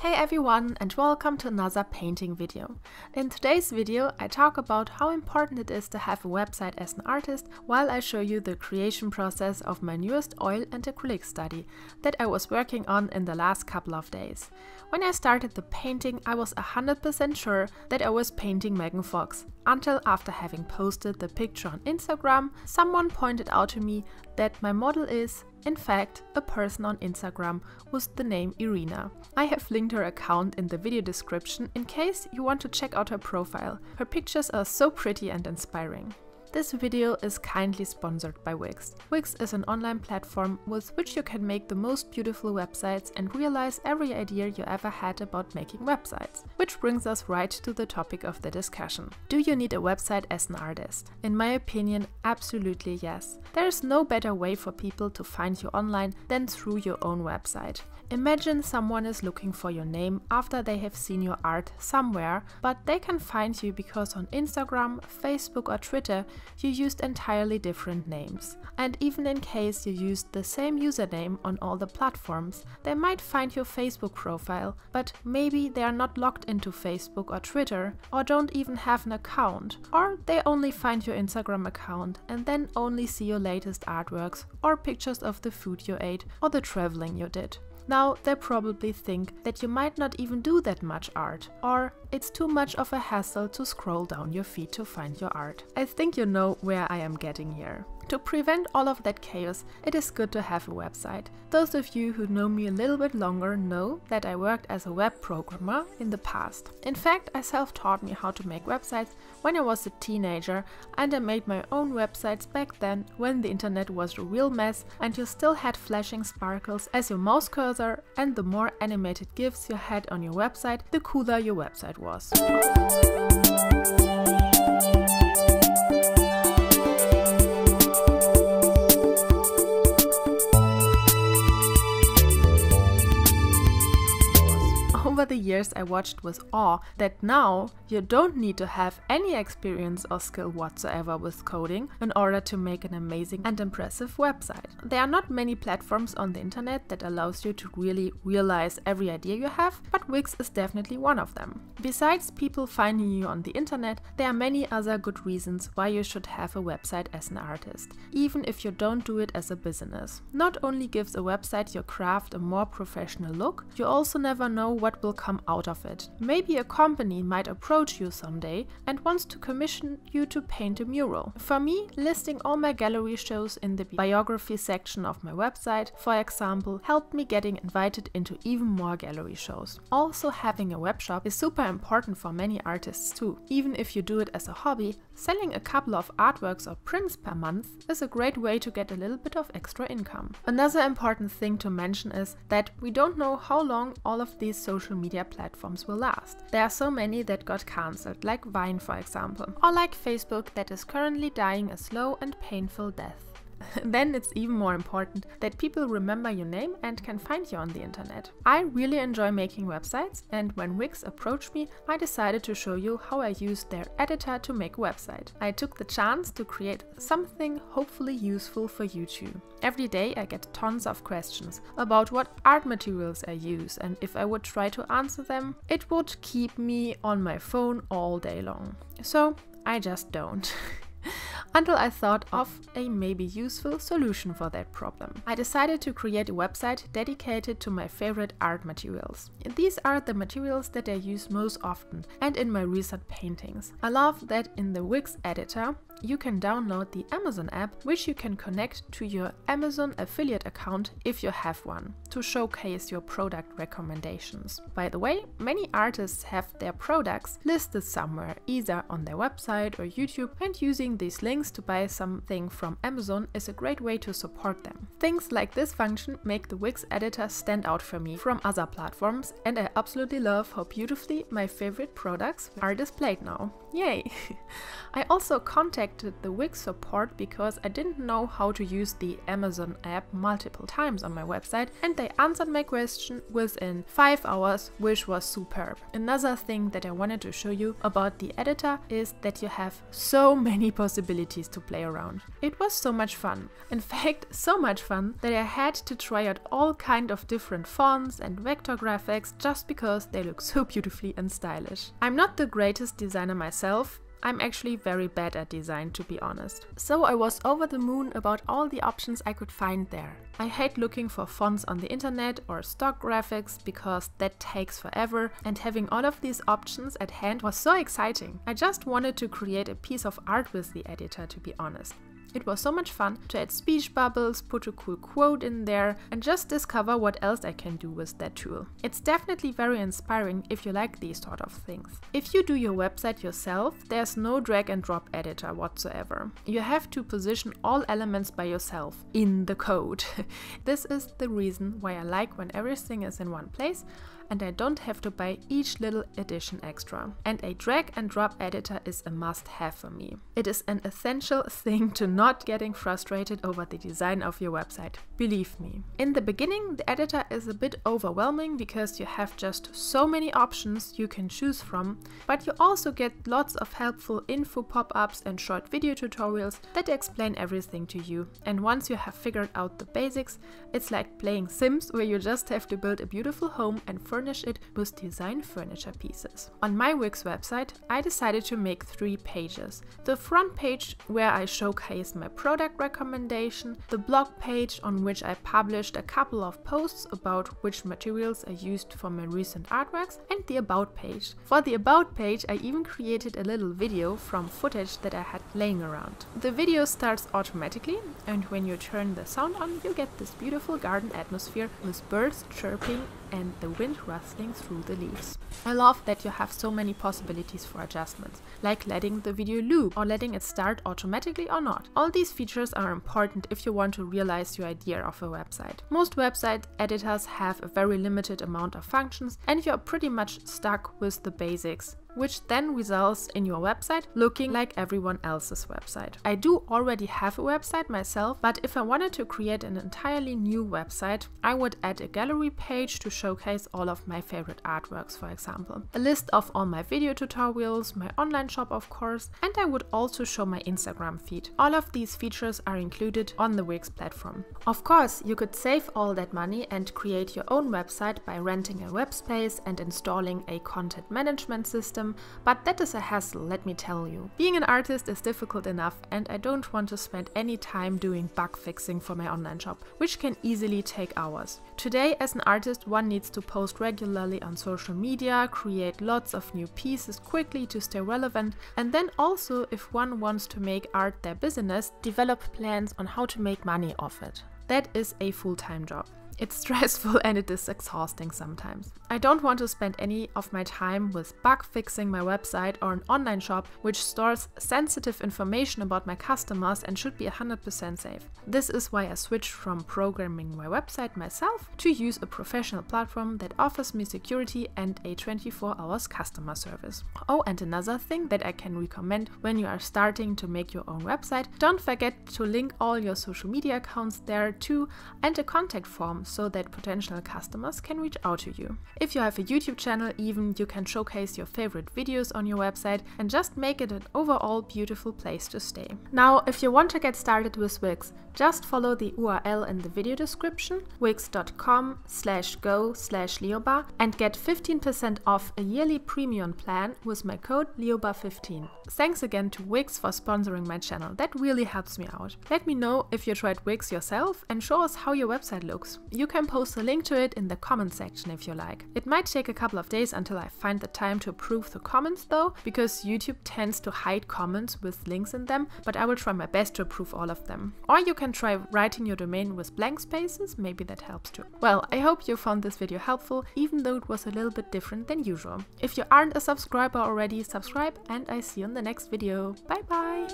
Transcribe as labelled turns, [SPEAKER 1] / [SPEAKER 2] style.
[SPEAKER 1] Hey everyone and welcome to another painting video. In today's video I talk about how important it is to have a website as an artist while I show you the creation process of my newest oil and acrylic study that I was working on in the last couple of days. When I started the painting I was 100% sure that I was painting Megan Fox until after having posted the picture on Instagram someone pointed out to me that my model is in fact, a person on Instagram with the name Irina. I have linked her account in the video description in case you want to check out her profile. Her pictures are so pretty and inspiring. This video is kindly sponsored by Wix. Wix is an online platform with which you can make the most beautiful websites and realize every idea you ever had about making websites. Which brings us right to the topic of the discussion. Do you need a website as an artist? In my opinion, absolutely yes. There is no better way for people to find you online than through your own website. Imagine someone is looking for your name after they have seen your art somewhere, but they can find you because on Instagram, Facebook or Twitter you used entirely different names. And even in case you used the same username on all the platforms, they might find your Facebook profile, but maybe they are not logged into Facebook or Twitter, or don't even have an account, or they only find your Instagram account and then only see your latest artworks or pictures of the food you ate or the traveling you did. Now, they probably think that you might not even do that much art, or it's too much of a hassle to scroll down your feed to find your art. I think you know where I am getting here. To prevent all of that chaos, it is good to have a website. Those of you who know me a little bit longer know that I worked as a web programmer in the past. In fact, I self-taught me how to make websites when I was a teenager and I made my own websites back then when the internet was a real mess and you still had flashing sparkles as your mouse cursor and the more animated GIFs you had on your website, the cooler your website was. I watched with awe that now you don't need to have any experience or skill whatsoever with coding in order to make an amazing and impressive website. There are not many platforms on the internet that allows you to really realize every idea you have, but Wix is definitely one of them. Besides people finding you on the internet, there are many other good reasons why you should have a website as an artist, even if you don't do it as a business. Not only gives a website your craft a more professional look, you also never know what will come out of it. Maybe a company might approach you someday and wants to commission you to paint a mural. For me, listing all my gallery shows in the biography section of my website, for example, helped me getting invited into even more gallery shows. Also having a webshop is super important for many artists too. Even if you do it as a hobby, selling a couple of artworks or prints per month is a great way to get a little bit of extra income. Another important thing to mention is that we don't know how long all of these social media platforms will last. There are so many that got cancelled, like Vine for example, or like Facebook that is currently dying a slow and painful death. then it's even more important that people remember your name and can find you on the internet. I really enjoy making websites and when Wix approached me, I decided to show you how I used their editor to make a website. I took the chance to create something hopefully useful for you too. Every day I get tons of questions about what art materials I use and if I would try to answer them, it would keep me on my phone all day long. So I just don't. until I thought of a maybe useful solution for that problem. I decided to create a website dedicated to my favorite art materials. These are the materials that I use most often and in my recent paintings. I love that in the Wix editor you can download the Amazon app, which you can connect to your Amazon affiliate account if you have one, to showcase your product recommendations. By the way, many artists have their products listed somewhere, either on their website or YouTube, and using these links to buy something from Amazon is a great way to support them. Things like this function make the Wix editor stand out for me from other platforms, and I absolutely love how beautifully my favorite products are displayed now. Yay! I also contact the Wix support because I didn't know how to use the Amazon app multiple times on my website and they answered my question within 5 hours, which was superb. Another thing that I wanted to show you about the editor is that you have so many possibilities to play around. It was so much fun. In fact, so much fun that I had to try out all kind of different fonts and vector graphics just because they look so beautifully and stylish. I'm not the greatest designer myself, I'm actually very bad at design to be honest. So I was over the moon about all the options I could find there. I hate looking for fonts on the internet or stock graphics because that takes forever and having all of these options at hand was so exciting. I just wanted to create a piece of art with the editor to be honest. It was so much fun to add speech bubbles, put a cool quote in there, and just discover what else I can do with that tool. It's definitely very inspiring if you like these sort of things. If you do your website yourself, there's no drag and drop editor whatsoever. You have to position all elements by yourself in the code. this is the reason why I like when everything is in one place and I don't have to buy each little addition extra. And a drag and drop editor is a must have for me. It is an essential thing to not getting frustrated over the design of your website, believe me. In the beginning, the editor is a bit overwhelming because you have just so many options you can choose from, but you also get lots of helpful info pop-ups and short video tutorials that explain everything to you. And once you have figured out the basics, it's like playing Sims where you just have to build a beautiful home and first furnish it with design furniture pieces. On my Wix website, I decided to make three pages. The front page where I showcased my product recommendation, the blog page on which I published a couple of posts about which materials I used for my recent artworks, and the about page. For the about page, I even created a little video from footage that I had laying around. The video starts automatically, and when you turn the sound on, you get this beautiful garden atmosphere with birds chirping and the wind rustling through the leaves. I love that you have so many possibilities for adjustments, like letting the video loop or letting it start automatically or not. All these features are important if you want to realize your idea of a website. Most website editors have a very limited amount of functions and you're pretty much stuck with the basics which then results in your website looking like everyone else's website. I do already have a website myself, but if I wanted to create an entirely new website, I would add a gallery page to showcase all of my favorite artworks, for example. A list of all my video tutorials, my online shop of course, and I would also show my Instagram feed. All of these features are included on the Wix platform. Of course, you could save all that money and create your own website by renting a web space and installing a content management system system, but that is a hassle, let me tell you. Being an artist is difficult enough and I don't want to spend any time doing bug fixing for my online shop, which can easily take hours. Today, as an artist, one needs to post regularly on social media, create lots of new pieces quickly to stay relevant, and then also, if one wants to make art their business, develop plans on how to make money off it. That is a full-time job. It's stressful and it is exhausting sometimes. I don't want to spend any of my time with bug fixing my website or an online shop which stores sensitive information about my customers and should be 100% safe. This is why I switched from programming my website myself to use a professional platform that offers me security and a 24 hours customer service. Oh, and another thing that I can recommend when you are starting to make your own website, don't forget to link all your social media accounts there too and a contact form so that potential customers can reach out to you. If you have a YouTube channel even, you can showcase your favorite videos on your website and just make it an overall beautiful place to stay. Now, if you want to get started with Wix, just follow the URL in the video description, wix.com slash go slash Lioba and get 15% off a yearly premium plan with my code Lioba15. Thanks again to Wix for sponsoring my channel, that really helps me out. Let me know if you tried Wix yourself and show us how your website looks. You can post a link to it in the comment section if you like. It might take a couple of days until I find the time to approve the comments though, because YouTube tends to hide comments with links in them, but I will try my best to approve all of them. Or you can try writing your domain with blank spaces, maybe that helps too. Well, I hope you found this video helpful, even though it was a little bit different than usual. If you aren't a subscriber already, subscribe and I see you in the next video. Bye bye!